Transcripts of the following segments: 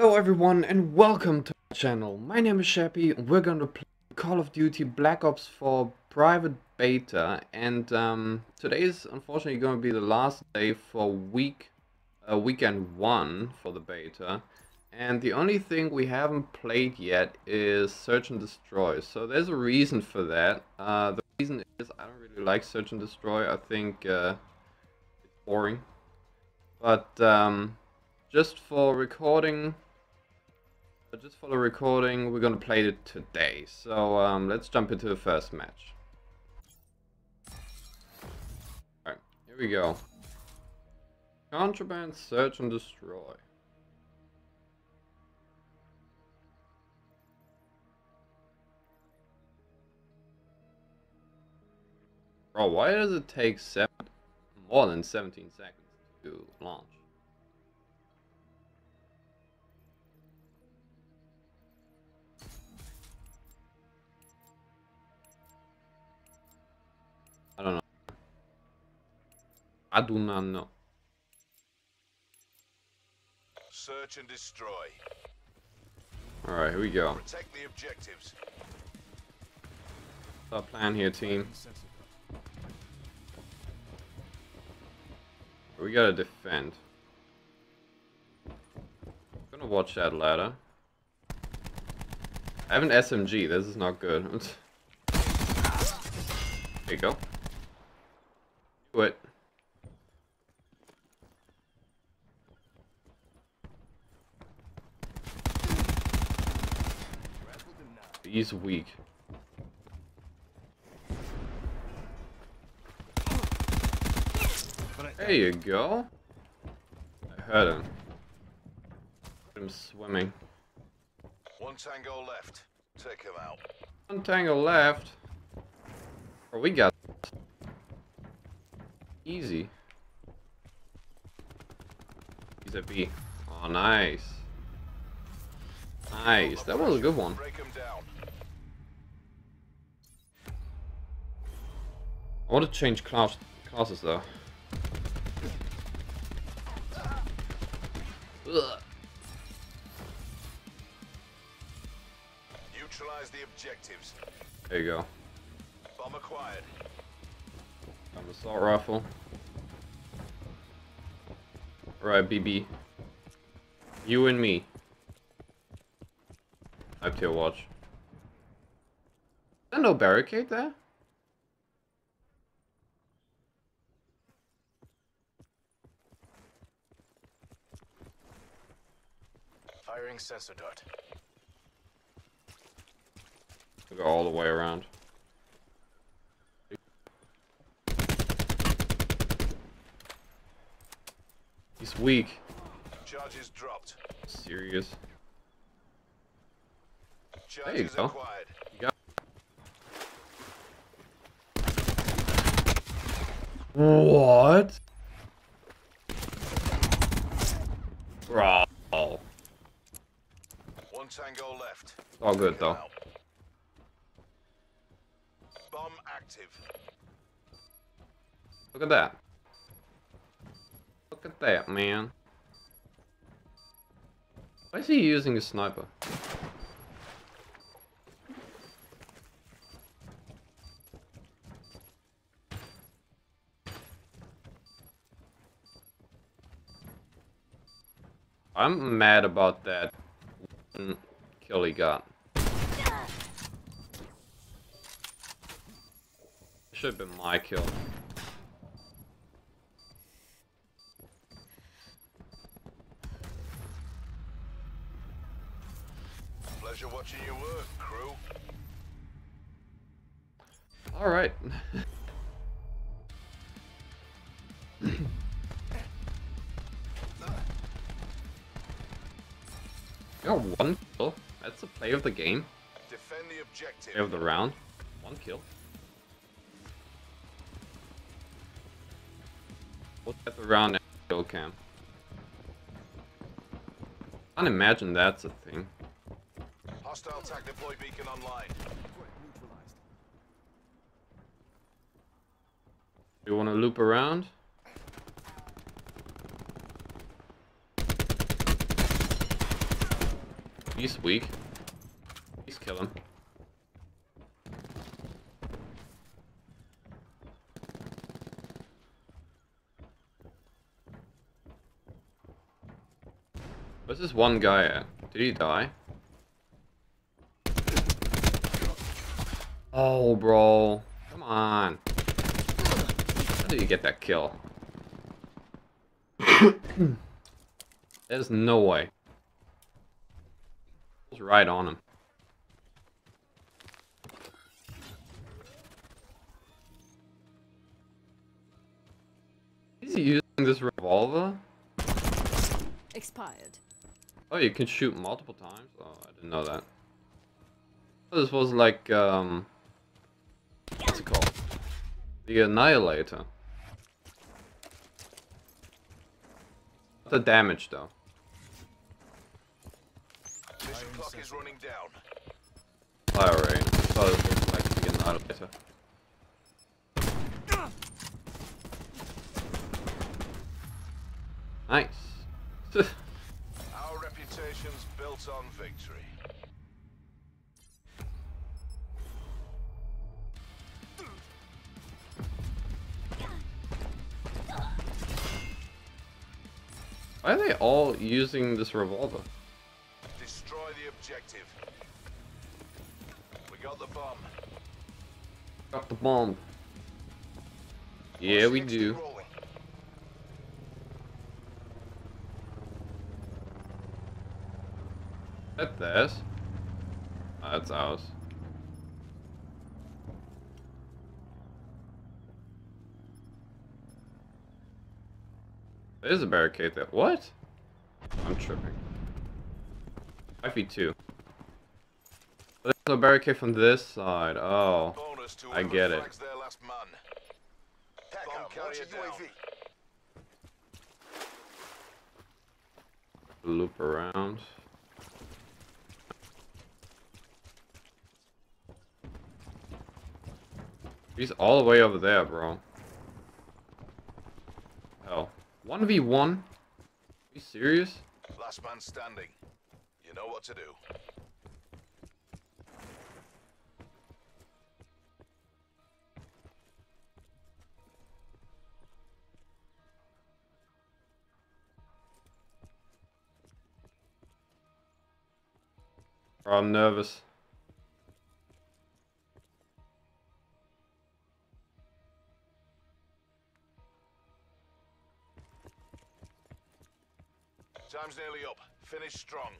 Hello everyone and welcome to my channel. My name is Shepi and we're gonna play Call of Duty Black Ops 4 Private Beta and um, today is unfortunately going to be the last day for week uh, weekend 1 for the beta and the only thing we haven't played yet is Search and Destroy so there's a reason for that. Uh, the reason is I don't really like Search and Destroy, I think uh, it's boring but um, just for recording just for the recording, we're gonna play it today. So um, let's jump into the first match. Alright, here we go. Contraband, search and destroy. Bro, why does it take seven, more than 17 seconds to launch? I do not know. Search and destroy. Alright, here we go. Protect the objectives. What's our plan here, team? We gotta defend. Gonna watch that ladder. I have an SMG, this is not good. there you go. Do it. He's weak. There you go. I heard him. Him swimming. One tango left. Take him out. One tango left. Oh, we got easy. He's a B. Oh, nice. Nice. That was a good one. I want to change class classes though. Ugh. Neutralize the objectives. There you go. Bomb acquired. Got an assault rifle. Alright, BB. You and me. Up to your watch. Is there no barricade there? Firing sensor dart. We go all the way around. He's weak. Charges dropped. Serious. Charges go. acquired. You got What? Bro. Tango left. All good though. Bomb active. Look at that. Look at that, man. Why is he using a sniper? I'm mad about that one kill he got. Should have been my kill. Pleasure watching you work, crew. Alright. Got one kill. That's the play of the game. Defend the objective. Play of the round. One kill. We'll get the round and kill cam. Can't imagine that's a thing. Hostile tac deploy beacon online. You want to loop around? He's weak. Please kill him. Where's this one guy at? Did he die? Oh, bro. Come on. How did you get that kill? There's no way. Was right on him. Is he using this revolver? Expired. Oh, you can shoot multiple times? Oh, I didn't know that. This was like, um... What's it called? The Annihilator. The damage, though. Mission clock is running down. Rain. I was like the Nice. Our reputation's built on victory. Why are they all using this revolver? Objective. We got the bomb. Got the bomb. Yeah, we do. rolling. That theirs? Ah, that's ours. There's a barricade there. What? I'm tripping. 5v2. There's no barricade from this side. Oh. I get it. flags their last man. Bomb carrier down. Loop around. He's all the way over there, bro. Hell. 1v1? Are you serious? Last man standing. You know what to do. I'm nervous. Time's nearly up. Finish strong.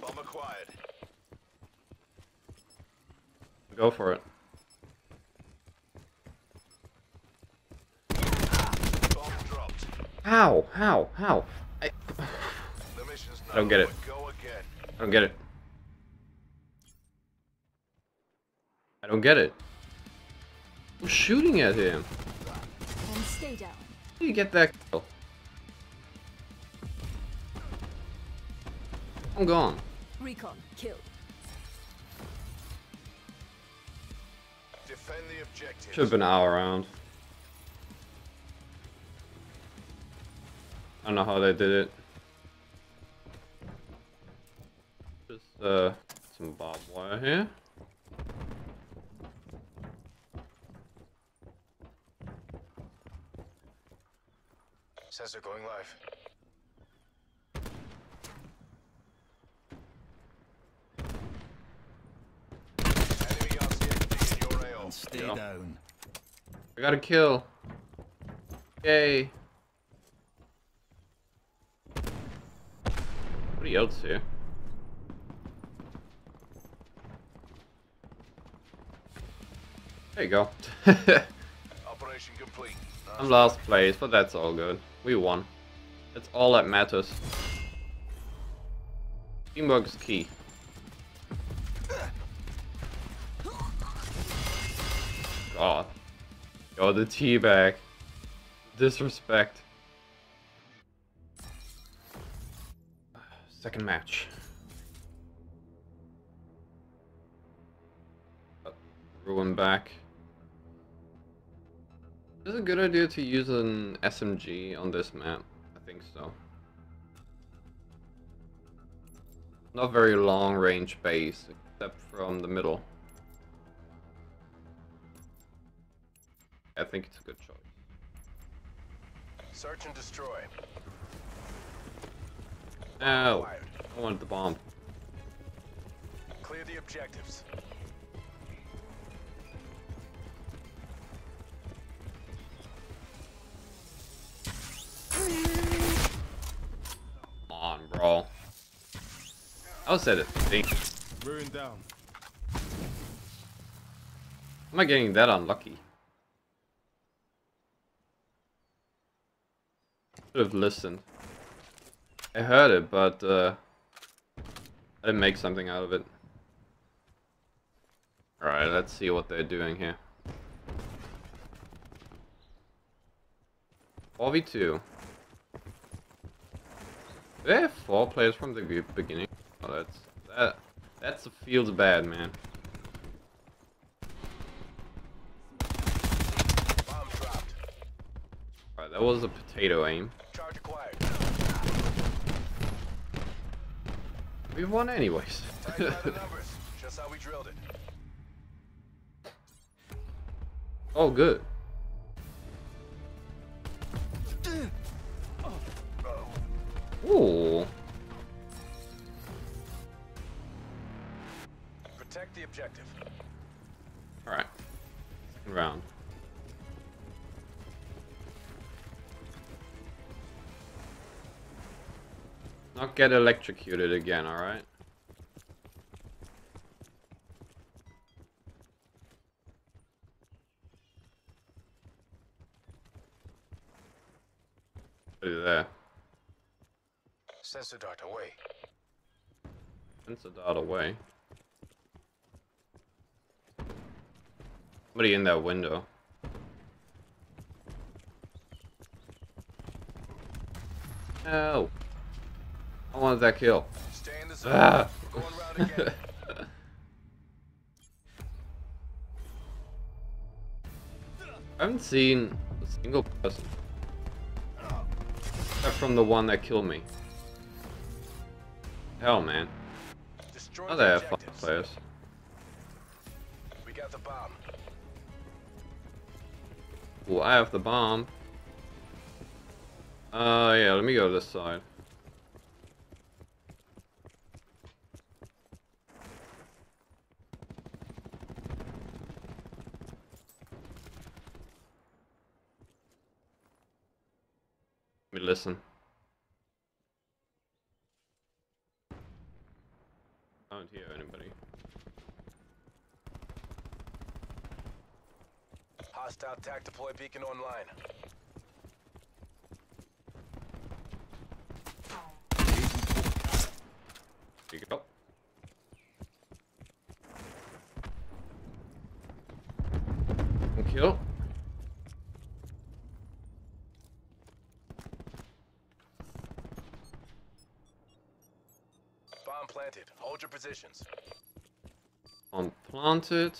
Bomb acquired. Go for it. Bomb dropped. How? How? How? I, The mission's I don't get it. Go again. I don't get it. I don't get it. I'm shooting at him. And stay down. How do you get that kill? I'm gone. Recon. Kill. Defend the objective. Should have been all round. I don't know how they did it. Just uh, some barbed wire here. Sensor going live. Enemy RCXD in your AO. Down. I got a kill. Yay. Nobody else here. There you go. Operation complete. I'm last place, but that's all good. We won. That's all that matters. Teamwork is key. God. Yo, the teabag. Disrespect. Second match. Uh, Ruin back. Is it a good idea to use an SMG on this map? I think so. Not very long range base, except from the middle. I think it's a good choice. Search and destroy. Oh, Acquired. I wanted the bomb. Clear the objectives. Come on, bro. I was at a thing. Ruin down. Am I getting that unlucky? Should have listened. I heard it, but uh, I didn't make something out of it. Alright, let's see what they're doing here. 4v2. Do they have four players from the beginning? Oh, that's that. That's a feels bad, man. Alright, that was a potato aim. Charge acquired. We won anyways. Tight by the numbers. Just how we drilled it. oh, good. Not get electrocuted again, alright? There. Sensor dart away. Sensor dart away. Somebody in that window. Oh. I wanted that kill. Stay in the zone. Ah. Going round again. I haven't seen a single person. Except from the one that killed me. Hell, man. Destroy Oh, the they have fun players. We got the bomb. Well, I have the bomb. Uh, yeah, let me go to this side. Let me listen. I don't hear anybody. Hostile tac deploy beacon online. Here you go. One kill. Bomb planted. Hold your positions. On planted.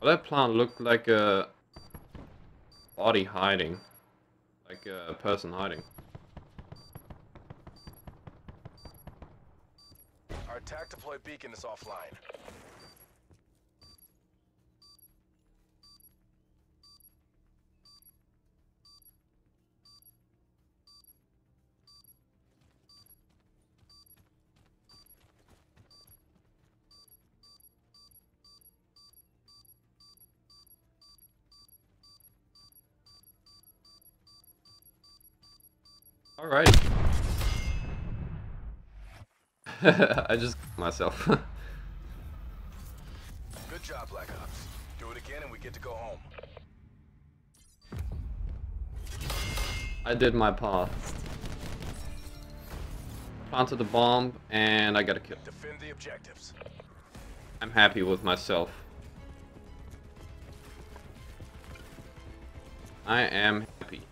Well, that plant looked like a body hiding. Like a person hiding. Our attack deploy beacon is offline. Alright. I just myself. Good job, Black Ops. Do it again and we get to go home. I did my part. Planted the bomb and I got a kill. Defend the objectives. I'm happy with myself. I am happy.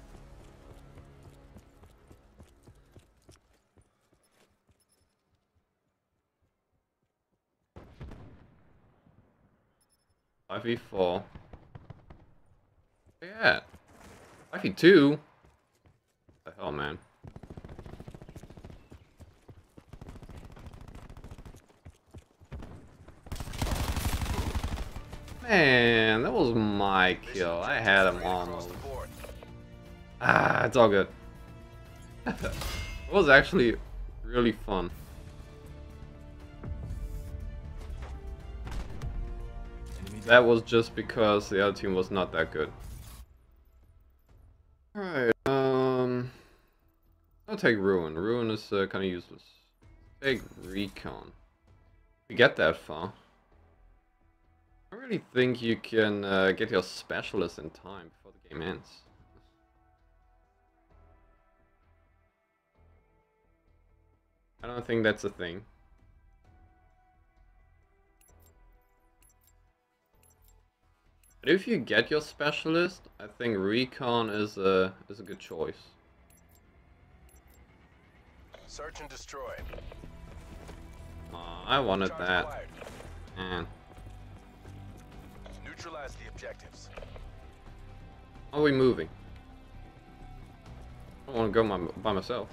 Five v four. Yeah. Shafi 2? The hell, man. Man, that was my kill. I had him almost. Ah, it's all good. it was actually really fun. That was just because the other team was not that good. Alright, um... I'll take Ruin. Ruin is uh, kind of useless. Take Recon. We get that far. I really think you can uh, get your specialist in time before the game ends. I don't think that's a thing. But if you get your specialist, I think recon is a is a good choice. Search and destroy. Uh, I wanted Charge that. acquired. And Neutralize the objectives. how are we moving? I don't want to go my, by myself.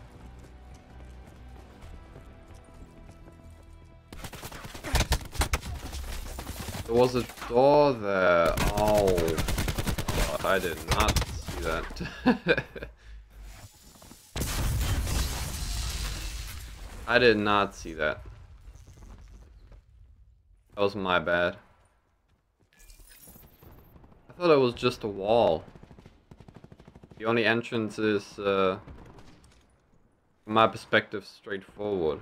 There was a door there. Oh, I did not see that. I did not see that. That was my bad. I thought it was just a wall. The only entrance is, uh, from my perspective, straightforward.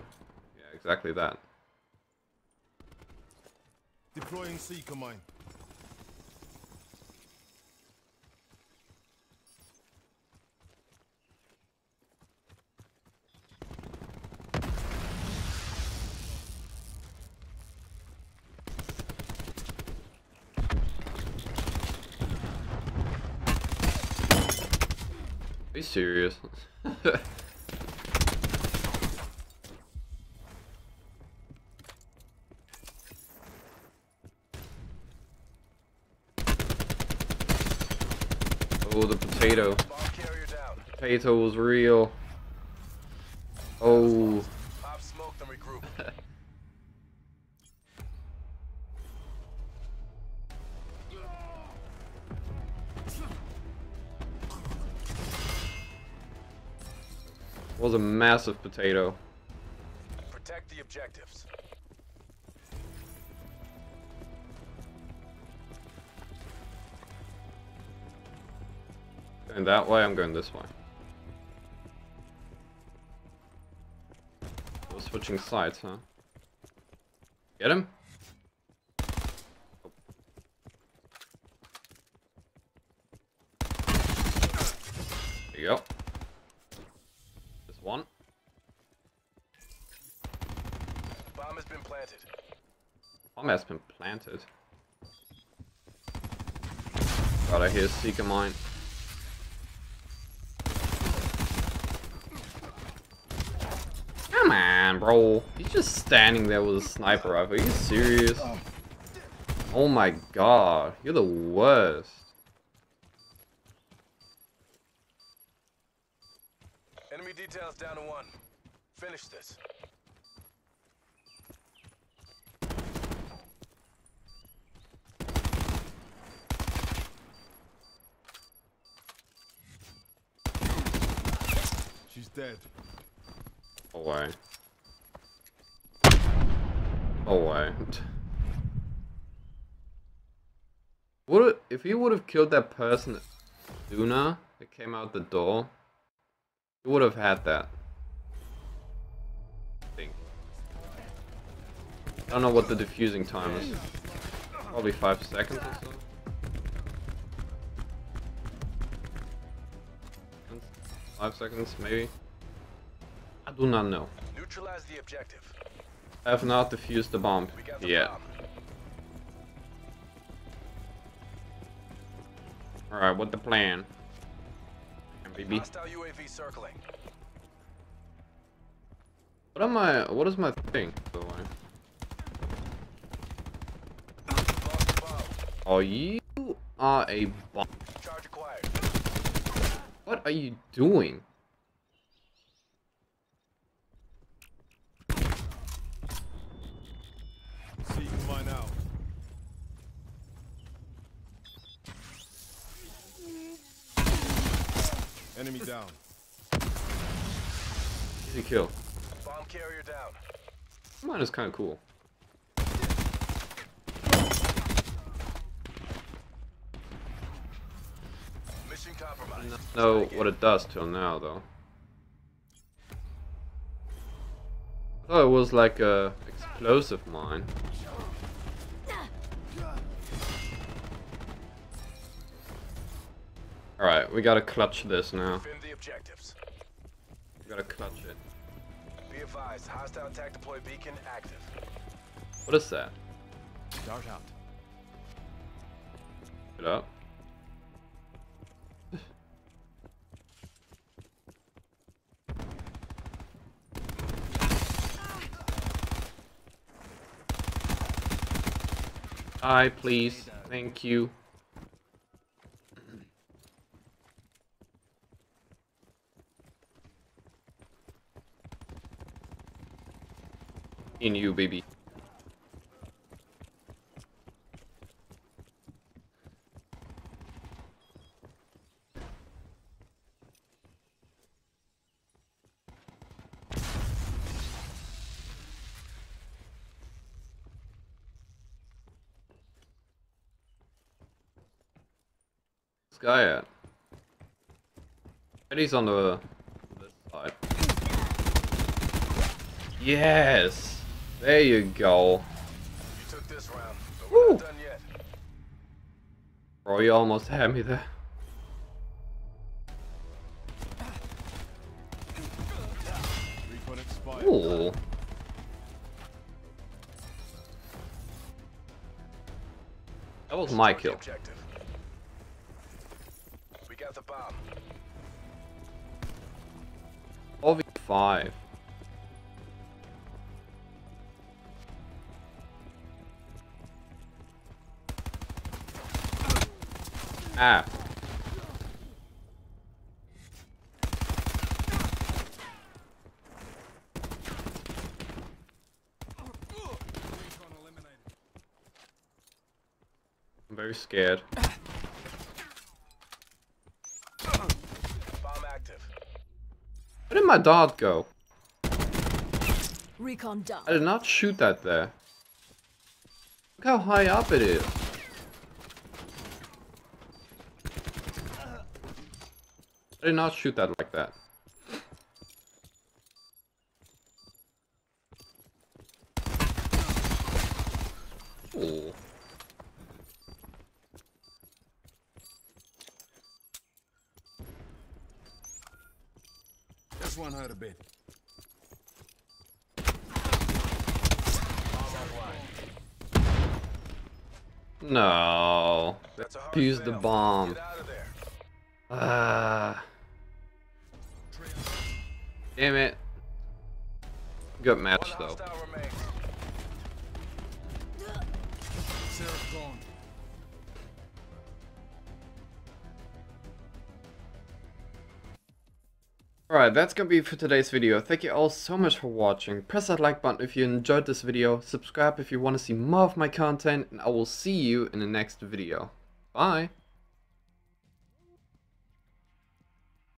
Yeah, exactly that. Deploying seeker mine. Are you serious? oh, the potato. Potato was real. Oh, was a massive potato. Protect the objectives. Going that way, I'm going this way. We're switching sides, huh? Get him? There you go. This one. Bomb has been planted. Bomb has been planted. God, I hear Seeker Mine. Come on, bro. He's just standing there with a sniper rifle. Are you serious? Oh my god. You're the worst. Enemy details down to one. Finish this. She's dead. Oh, Away. Away. Would it, if he would have killed that person sooner that came out the door, he would have had that. I think. I don't know what the diffusing time is. Probably five seconds or so. Five seconds, maybe. I do not know. Neutralize the objective. I have not defused the bomb the yet. bomb. Alright, what the plan? MBB. UAV circling. What am I? What is my thing? By the way? Lost the bomb. Oh, you are a bomb. What are you doing? Seeker mine out. Enemy down. Easy kill. Bomb carrier down. Mine is kind of cool. Mission compromised. Not know what it does till now though. I thought it was like a explosive mine. Alright, we gotta clutch this now. Defend the objectives. We gotta clutch it. Be advised, hostile attack deploy beacon active. What is that? Dart out. Get up. Hi, please. Thank you. In you, baby. This guy at? And he's on the side. Yes! There you go. You took this round, but we're not done yet. Bro, you almost had me there. Ooh. That was my kill. Objective. We got the bomb. OV5. Ah. I'm very scared. Bomb active. Where did my dart go? Recon down. I did not shoot that there. Look how high up it is. Did not shoot that like that. Ooh. This one hurt a bit. No. That's a hard Use the bomb. Get out of there. Ah. Damn it. Good match though. Alright, that's gonna be for today's video. Thank you all so much for watching. Press that like button if you enjoyed this video. Subscribe if you want to see more of my content. And I will see you in the next video. Bye.